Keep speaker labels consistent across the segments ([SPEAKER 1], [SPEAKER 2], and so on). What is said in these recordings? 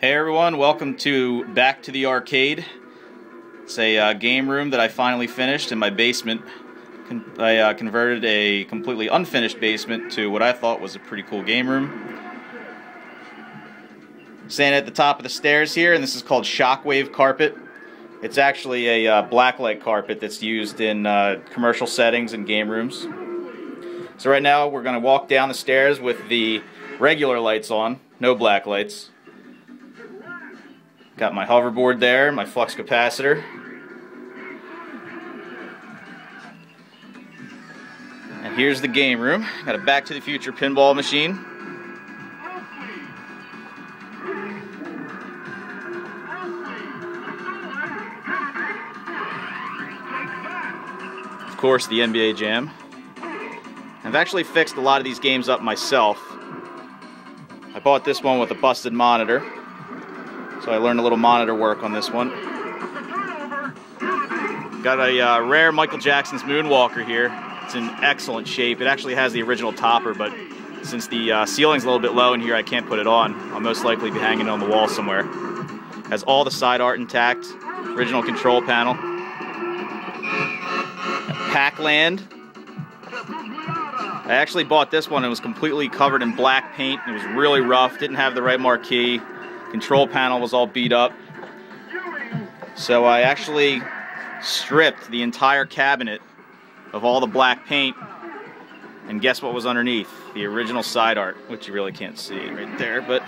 [SPEAKER 1] Hey everyone, welcome to Back to the Arcade. It's a uh, game room that I finally finished in my basement. Con I uh, converted a completely unfinished basement to what I thought was a pretty cool game room. Standing at the top of the stairs here, and this is called Shockwave Carpet. It's actually a uh, blacklight carpet that's used in uh, commercial settings and game rooms. So right now we're going to walk down the stairs with the regular lights on, no black lights. Got my hoverboard there, my flux capacitor. And here's the game room. Got a Back to the Future pinball machine. Of course, the NBA Jam. I've actually fixed a lot of these games up myself. I bought this one with a busted monitor. So I learned a little monitor work on this one. Got a uh, rare Michael Jackson's Moonwalker here. It's in excellent shape. It actually has the original topper, but since the uh, ceiling's a little bit low in here, I can't put it on. I'll most likely be hanging it on the wall somewhere. Has all the side art intact. Original control panel. Pac-Land. I actually bought this one. It was completely covered in black paint. It was really rough. Didn't have the right marquee. Control panel was all beat up. So I actually stripped the entire cabinet of all the black paint. And guess what was underneath? The original side art, which you really can't see right there, but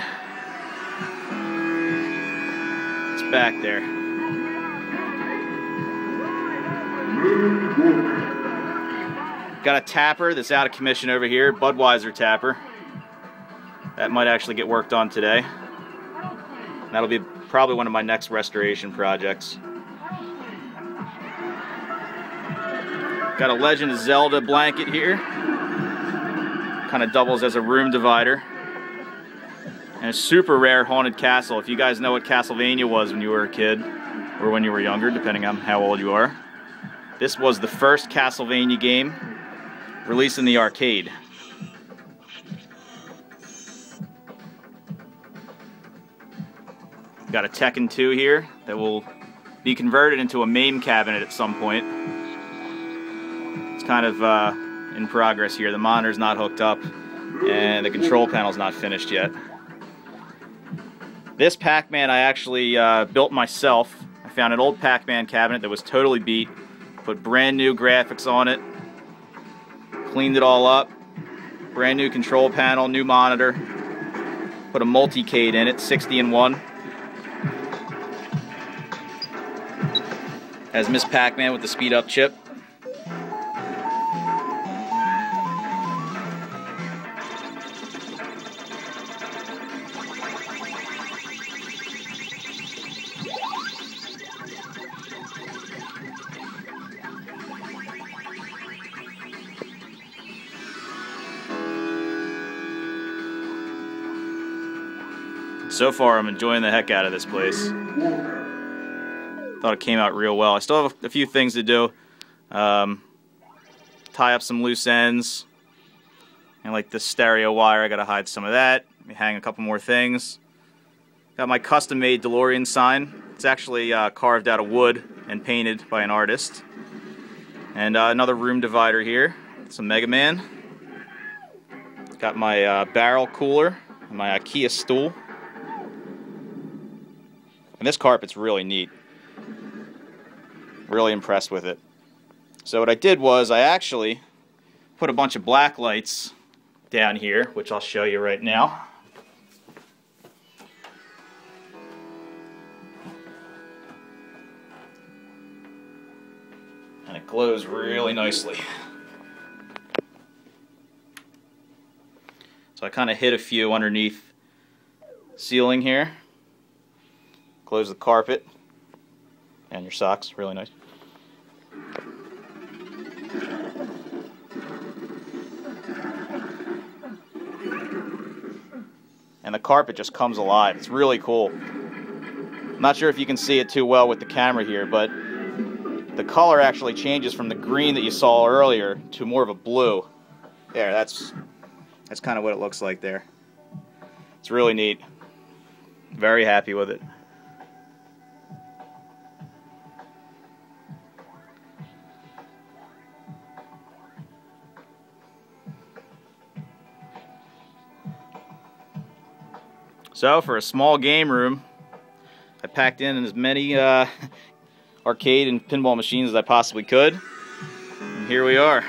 [SPEAKER 1] it's back there. Got a tapper that's out of commission over here, Budweiser tapper. That might actually get worked on today. That'll be probably one of my next restoration projects. Got a Legend of Zelda blanket here. Kind of doubles as a room divider. And a super rare haunted castle. If you guys know what Castlevania was when you were a kid, or when you were younger, depending on how old you are. This was the first Castlevania game released in the arcade. Got a Tekken 2 here that will be converted into a MAME cabinet at some point. It's kind of uh, in progress here. The monitor's not hooked up and the control panel's not finished yet. This Pac-Man I actually uh, built myself. I found an old Pac-Man cabinet that was totally beat, put brand new graphics on it, cleaned it all up, brand new control panel, new monitor, put a multi-cade in it, 60 in 1. As Miss Pac-Man with the speed up chip. So far, I'm enjoying the heck out of this place. Thought it came out real well. I still have a few things to do. Um, tie up some loose ends. And like this stereo wire, I gotta hide some of that. Hang a couple more things. Got my custom-made DeLorean sign. It's actually uh, carved out of wood and painted by an artist. And uh, another room divider here. Some Mega Man. Got my uh, barrel cooler my IKEA stool. And this carpet's really neat. Really impressed with it. So what I did was I actually put a bunch of black lights down here, which I'll show you right now. And it glows really nicely. So I kind of hit a few underneath ceiling here. Close the carpet and your socks, really nice. Carpet just comes alive. It's really cool. I'm not sure if you can see it too well with the camera here, but the color actually changes from the green that you saw earlier to more of a blue. There, that's that's kind of what it looks like there. It's really neat. Very happy with it. So for a small game room, I packed in as many uh, arcade and pinball machines as I possibly could. And here we are.